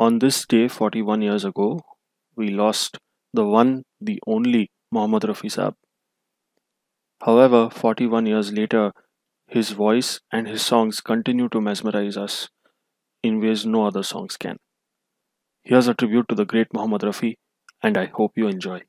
On this day, 41 years ago, we lost the one, the only Muhammad Rafi Saab. However, 41 years later, his voice and his songs continue to mesmerize us in ways no other songs can. Here's a tribute to the great Muhammad Rafi, and I hope you enjoy.